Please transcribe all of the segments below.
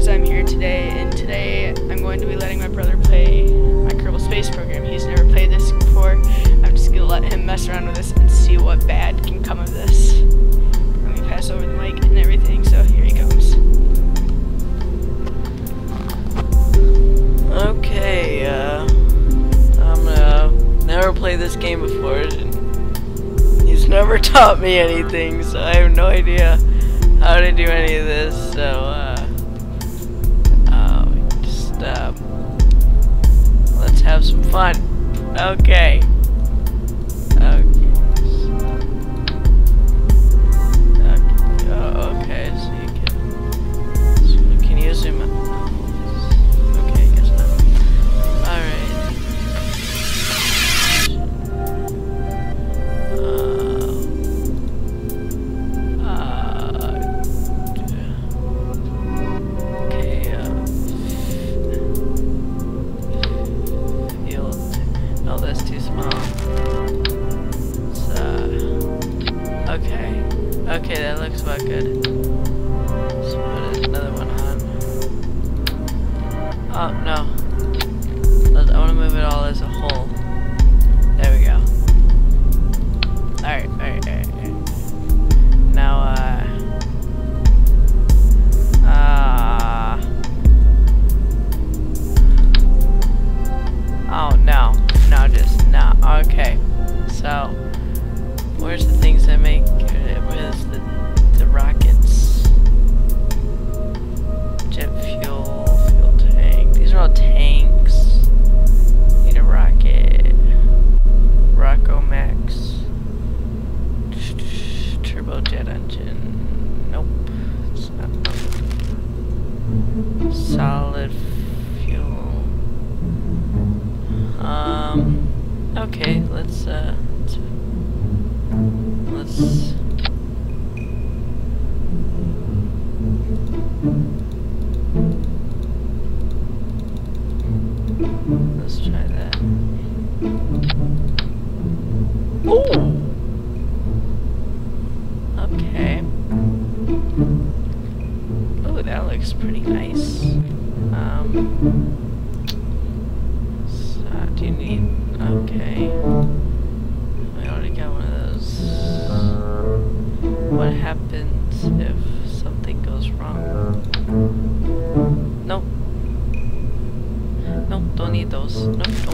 guys, I'm here today, and today I'm going to be letting my brother play my Kerbal Space Program. He's never played this before. I'm just going to let him mess around with this and see what bad can come of this. Let me pass over the mic and everything, so here he goes. Okay, uh, I'm gonna never play this game before. And he's never taught me anything, so I have no idea how to do any of this. So, uh, uh uh, let's have some fun. Okay.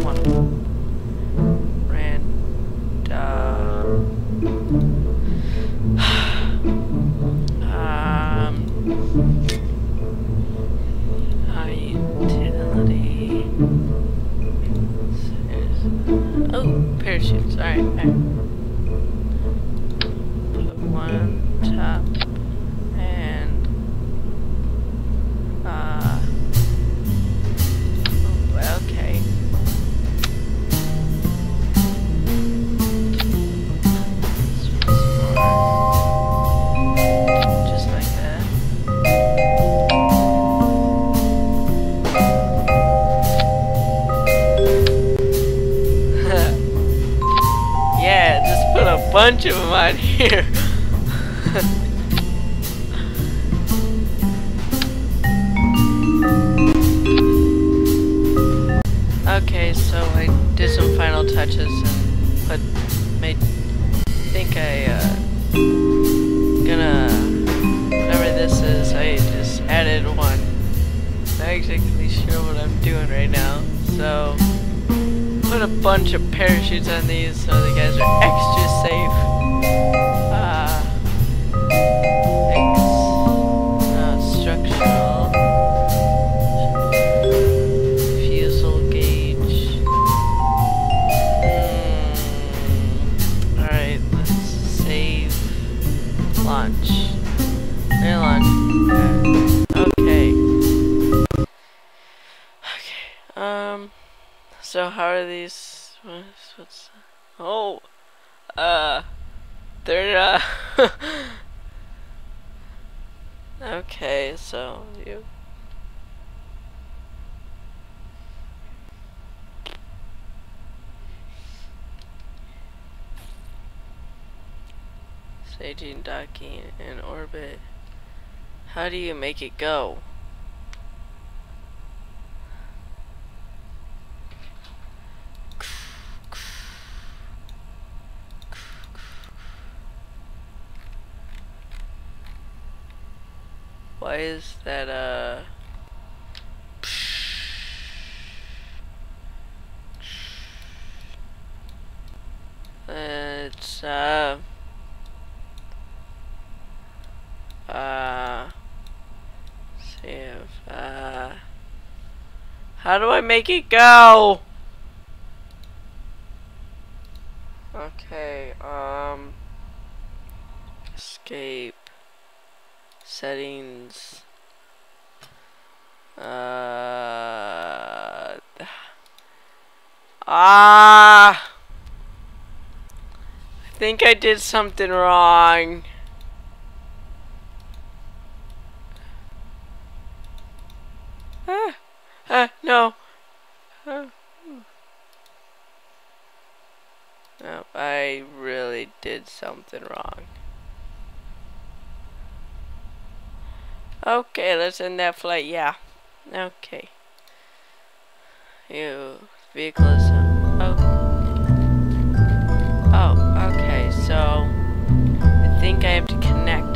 Those. Nope, some and put made think I uh gonna whatever this is, I just added one. Not exactly sure what I'm doing right now. So put a bunch of parachutes on these so the guys are extra safe. How are these? What's, what's oh, uh, they're uh. okay, so you. Staging, docking, in orbit. How do you make it go? Why is that, uh... It's, uh... Uh... See if, uh... How do I make it go? Okay, um... Escape. Settings. Uh... Ah! I think I did something wrong. Ah, no. Ah. No, I really did something wrong. Okay, let's end that flight. Yeah. Okay. You vehicle is. Oh. Oh. Okay. So I think I have to connect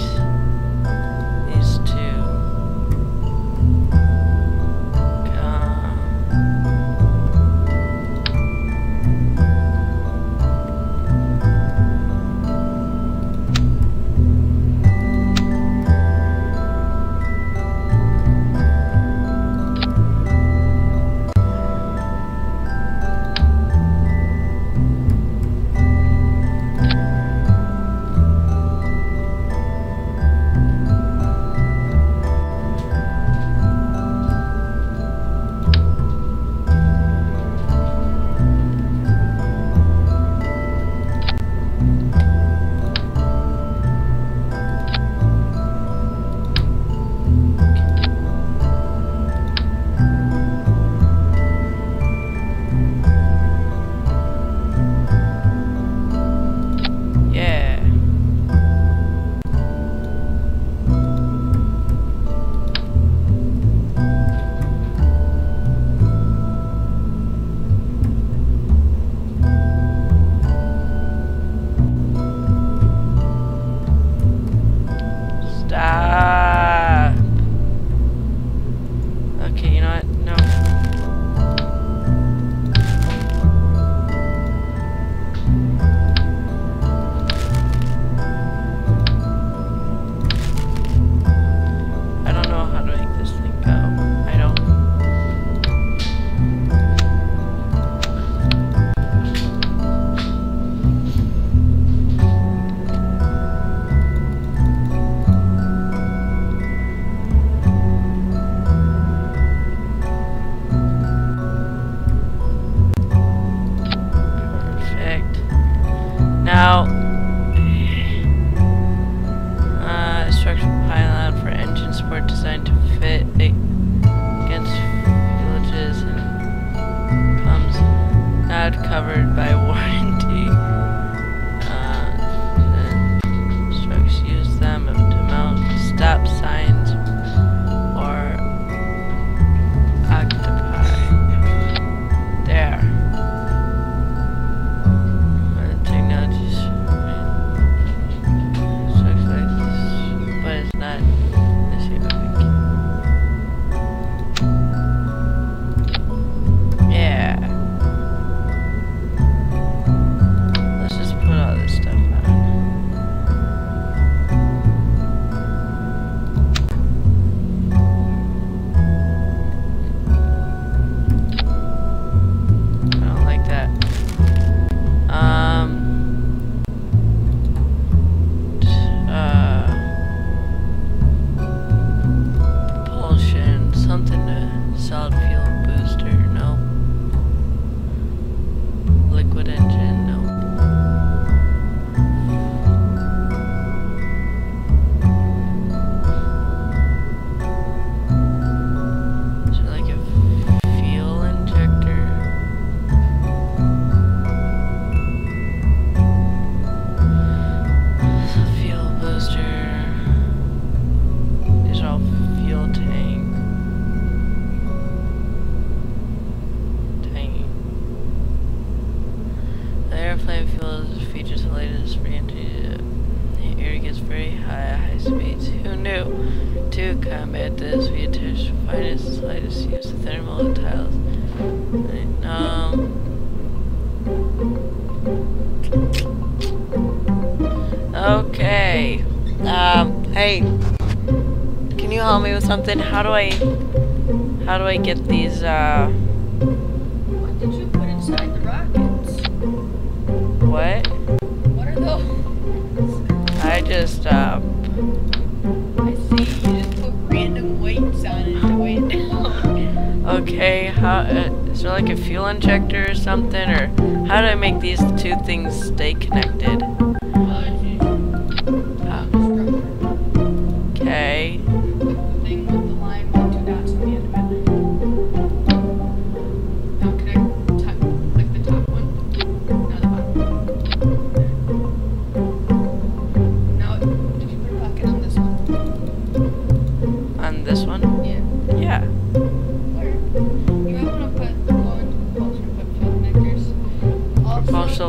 Okay. Um, hey. Can you help me with something? How do I... How do I get these, uh... What did you put inside the rockets? What? What are those? I just, uh... I see. You just put random weights on it to weigh it down. okay, how... Uh, is there like a fuel injector or something? Or how do I make these two things stay connected?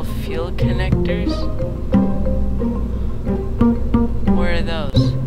little fuel connectors? Where are those?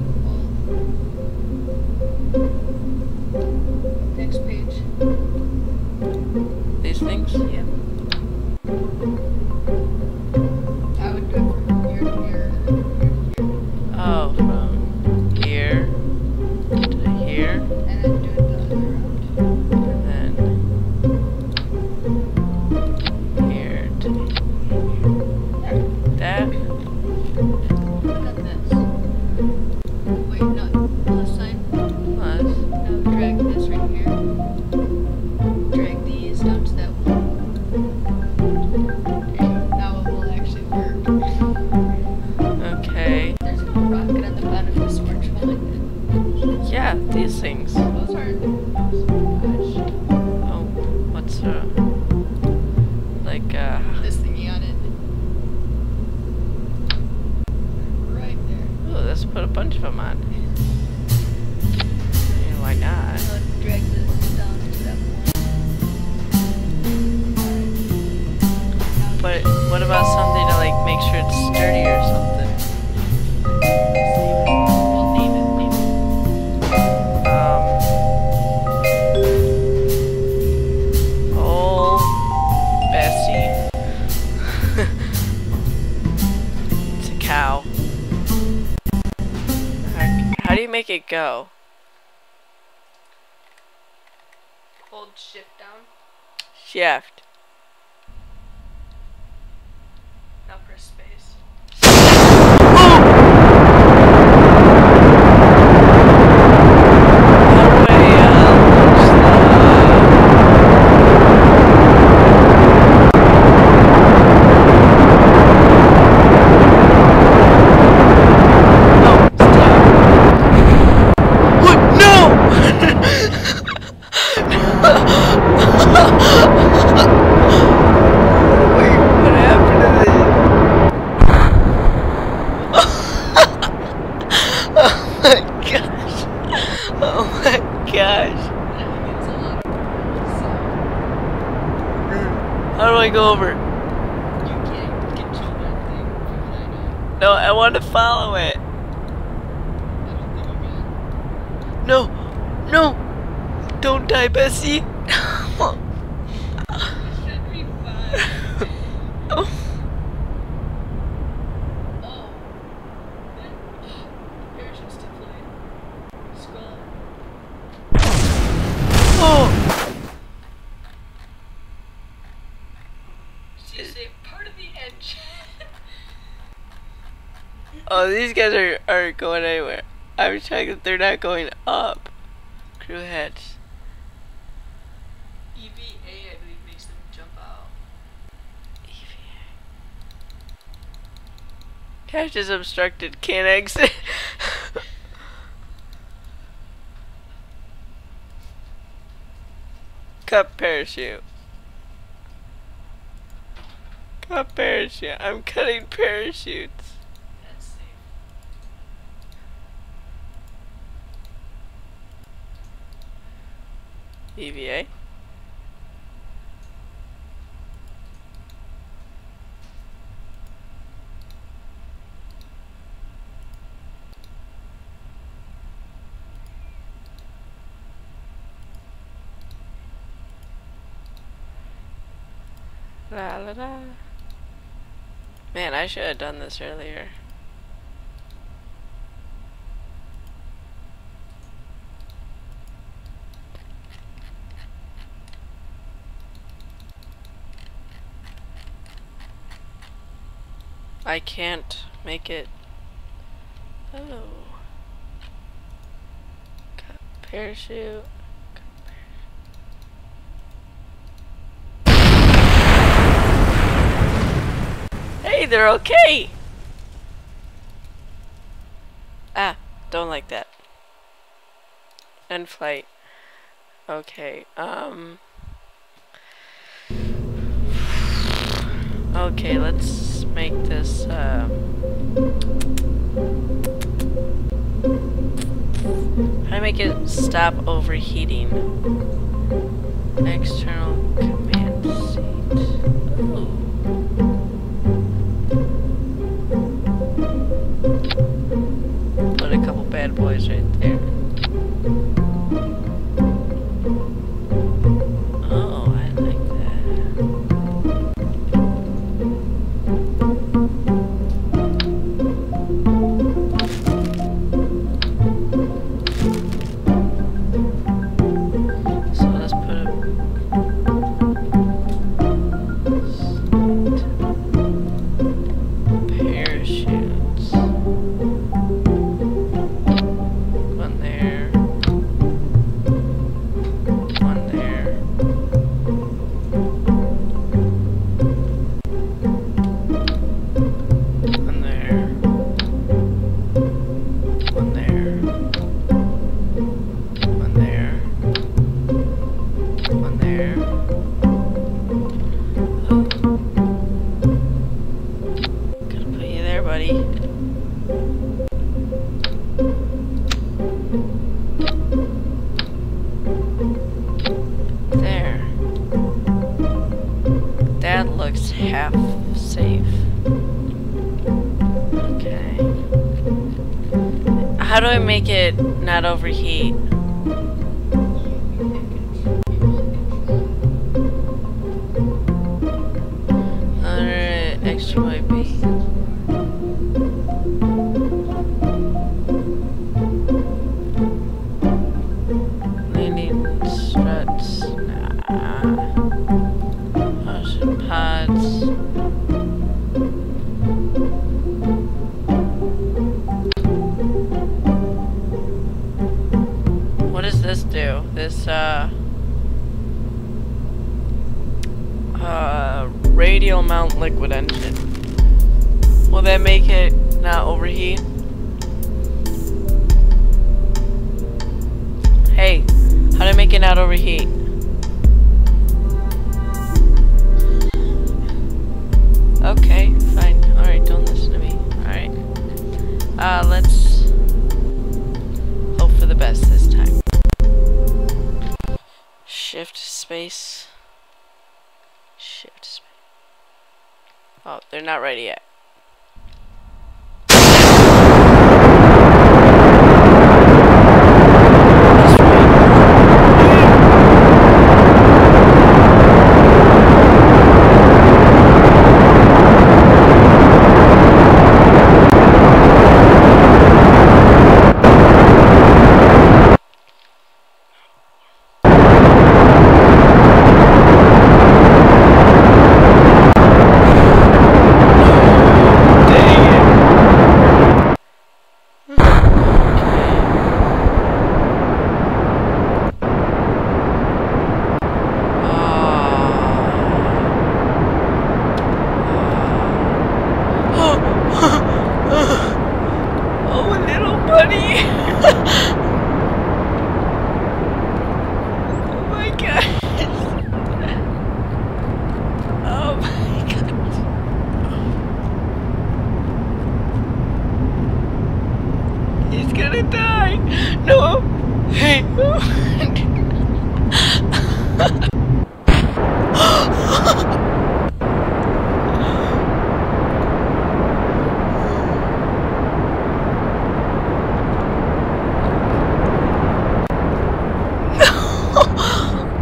Oh, these guys are, are going anywhere. I'm checking they're not going up. Crew heads. EVA, I believe, makes them jump out. EVA. Hatch is obstructed. Can't exit. Cup parachute. Cup parachute. I'm cutting parachutes. EVA. La la la. Man, I should have done this earlier. I can't make it. Oh. Got parachute. Hey, they're okay! Ah, don't like that. End flight. Okay, um... Okay, let's make this, uh... How to make it stop overheating? External This, uh... Uh, radial mount liquid engine. Will that make it not overheat? Hey, how do I make it not overheat? Okay, fine. Alright, don't listen to me. Alright. Uh, let's space. Shift space. Oh, they're not ready yet. That's right. Dang it. Oh, little buddy. oh my god. Oh my god. He's gonna die. No. Hey.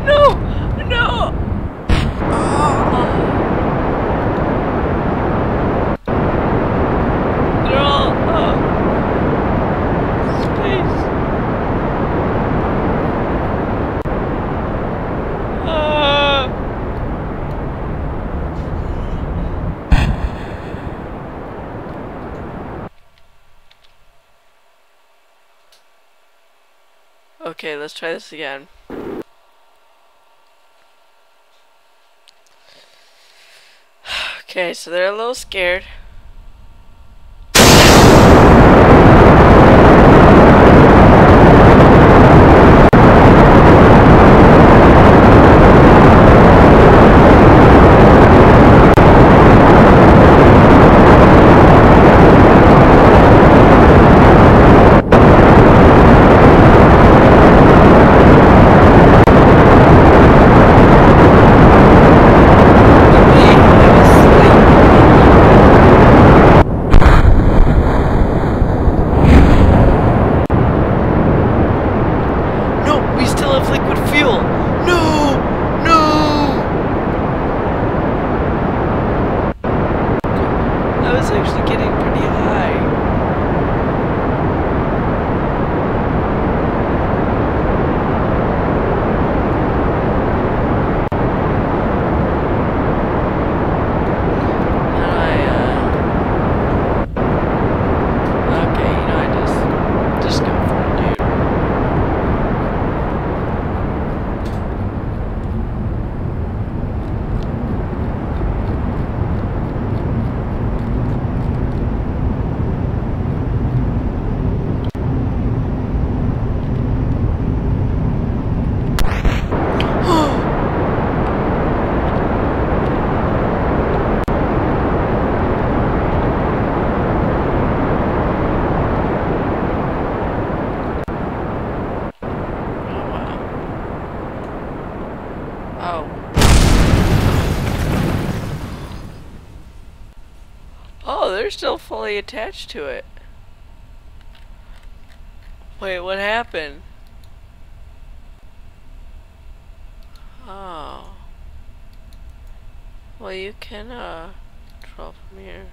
no. No. Oh. let's try this again. Okay, so they're a little scared. No, we still have liquid fuel. No, no. I was actually getting pretty high. How do I, uh... Okay, you know, I just... Just go for it, dude. Oh, wow. Oh. Oh, they're still fully attached to it. Wait, what happened? Oh. Well, you can, uh, control from here.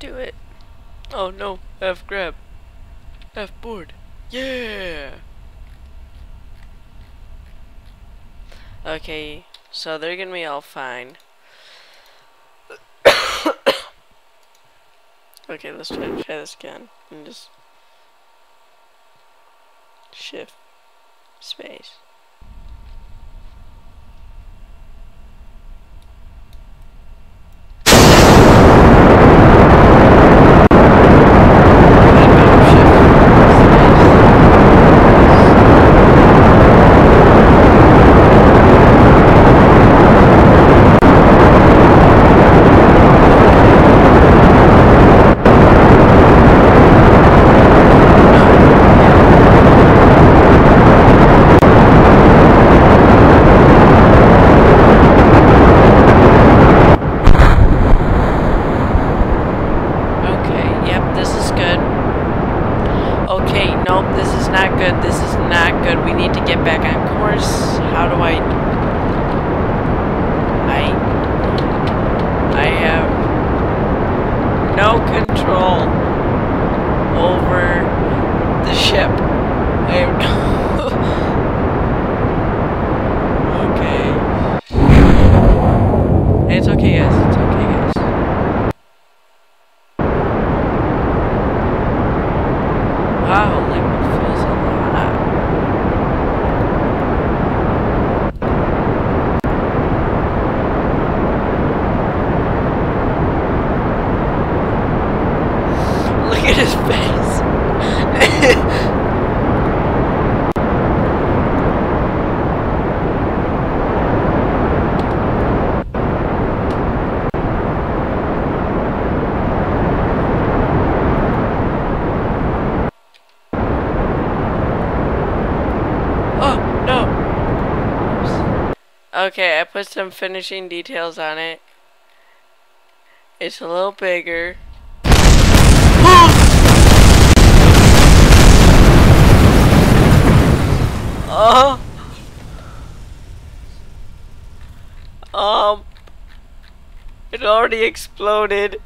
Do it. Oh no, F grab. F board. Yeah! Okay, so they're gonna be all fine. okay, let's try try this again. And just shift space. Okay, yep, this is good. Okay, nope, this is not good. This is not good. We need to get back on course. How do I... I... I have no control over the ship. I have no... okay. It's okay, guys. Wow, liquid feels a lot. Look at his face. Oh, no. Oops. Okay, I put some finishing details on it. It's a little bigger. oh. Um. It already exploded.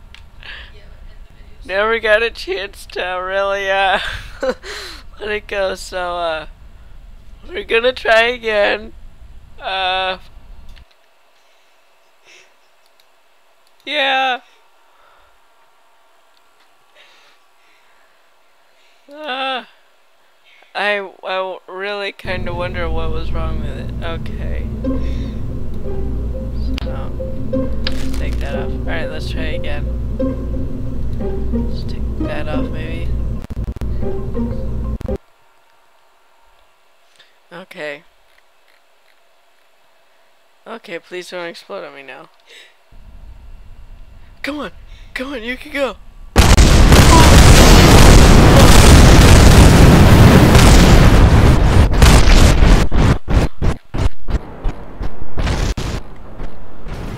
Never got a chance to really uh let it go. So uh, we're gonna try again. Uh. Yeah. Uh, I, I really kind of wonder what was wrong with it. Okay. So, take that off. Alright, let's try again. Take that off maybe. Okay. Okay, please don't explode on me now. Come on, come on, you can go.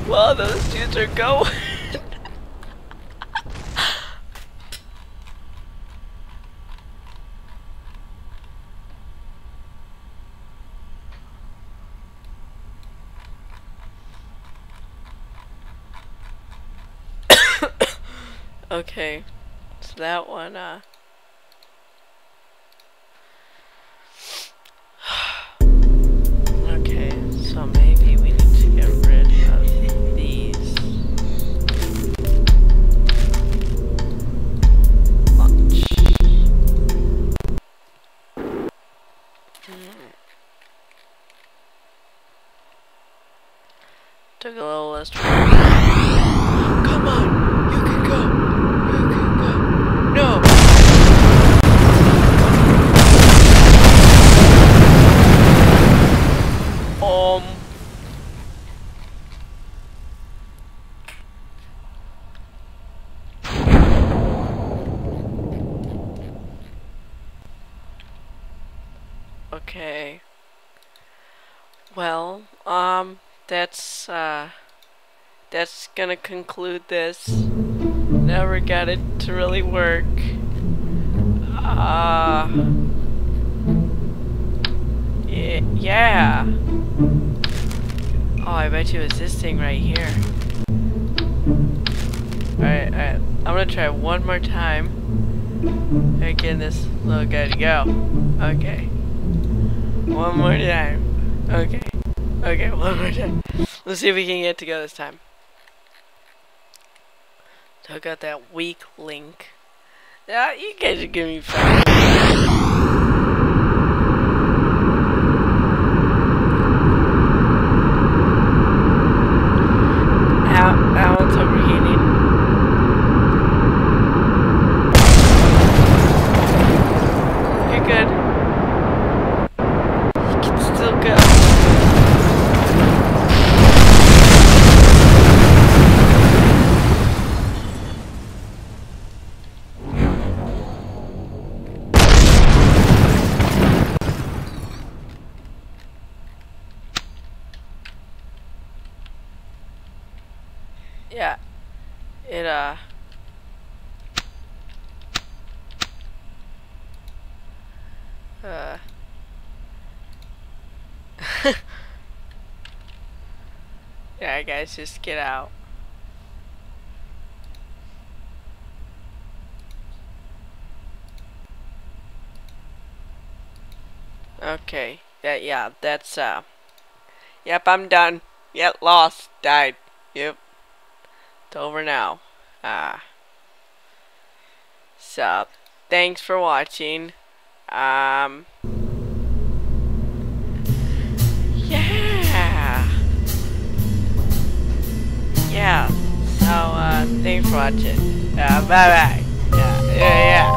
Wow, those dudes are going. Okay, so that one, uh. That's, uh, that's gonna conclude this. Never got it to really work. Uh, yeah. Oh, I bet you it's this thing right here. Alright, alright. I'm gonna try one more time. And get this little guy to go. Okay. One more time. Okay. Okay, one more time. Let's see if we can get to go this time. Took out that weak link. Yeah, you guys are giving me fun. Yeah. It, uh... Uh... yeah, guys, just get out. Okay. Yeah, yeah, that's, uh... Yep, I'm done. Yep, lost. Died. Yep. Over now. Ah. So, thanks for watching. Um. Yeah. Yeah. So, uh, thanks for watching. Uh, bye bye. Yeah, yeah, yeah.